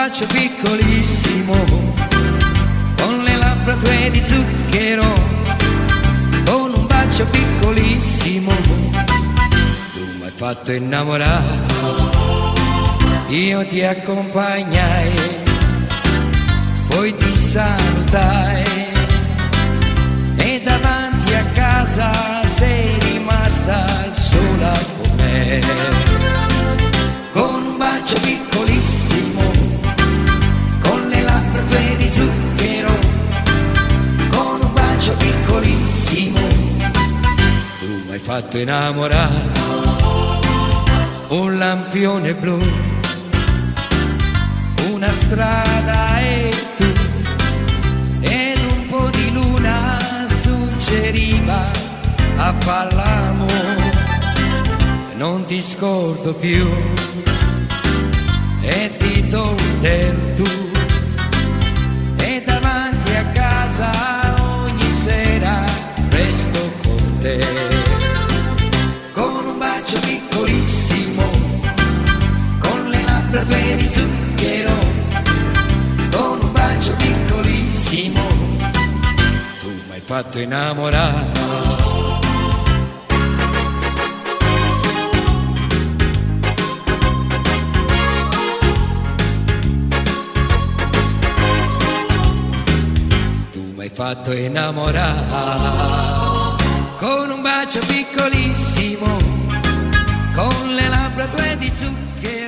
bacio piccolissimo, con le labbra tue di zucchero, con un bacio piccolissimo, tu mi hai fatto innamorare, io ti accompagnai, poi ti salutai e davanti a casa fatto innamorare, un lampione blu, una strada e tu, ed un po' di luna suggeriva a parlamo, non ti scordo più e ti do del tu e davanti a casa ogni sera resto con te. un piccolissimo con le labbra tue di zucchero con un bacio piccolissimo. Tu mi hai fatto innamorare. Fatto innamorare con un bacio piccolissimo con le labbra tue di zucchero.